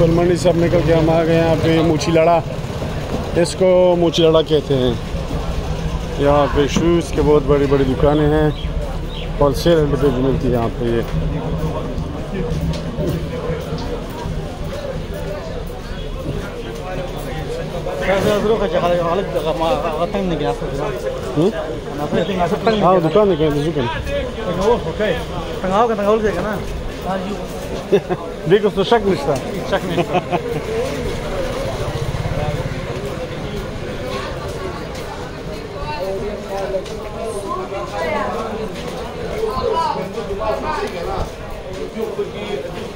कुलमंडी से अब निकल के हम आ गए यहाँ पे मूछी लड़ा इसको मूछी लड़ा कहते हैं यहाँ पे शूज़ के बहुत बड़ी बड़ी दुकानें हैं होल सेल रेट पर भी मिलती है यहाँ पे ये हाँ दुकान निकाल तो दुकान हाँ, Liegt so Schack nicht da. Schack nicht da.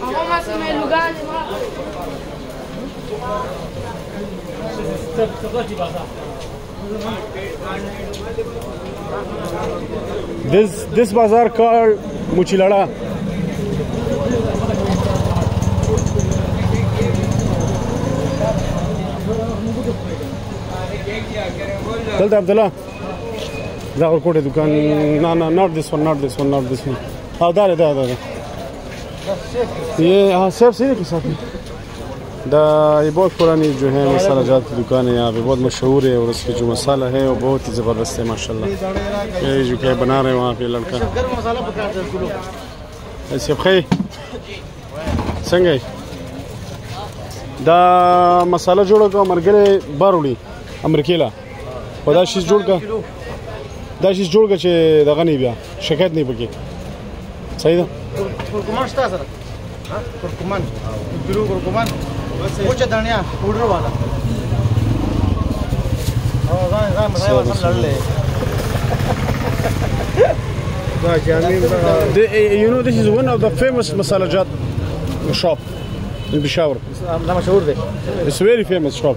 Warum hast du mir Lugan gemacht? This this bazaar called Muchilada. دلته عبد الله دا ورکوټه دکان نه نه نوٹ دیس ون نوٹ دیس ون نوٹ دیس ون او دا دا دا ये हाँ सेब सीधे के साथ دا ये बहुत पुरानी जो है मसाला जात की दुकान है यहाँ पे बहुत मशहूर है और उसके जो मसाला है वो बहुत ही ज़बरदस्त है माशाल्लाह ये जो क्या बना रहे हैं वहाँ पे लड़का सेब खै څنګه دا مساله جوړه کوم مرګره باروړي امریکې لا په دا شي جوړ کا دا شي جوړ کا چې دغه نه بیا شکایت نه پکې صحیح ده ورکومان شته سره ها ورکومان ګلو ورکومان وچه دنیا پودر والا او غان غان مزه وسم لړلې The, you know, this is one of the famous masalajat shop in Peshawar. It's very famous shop.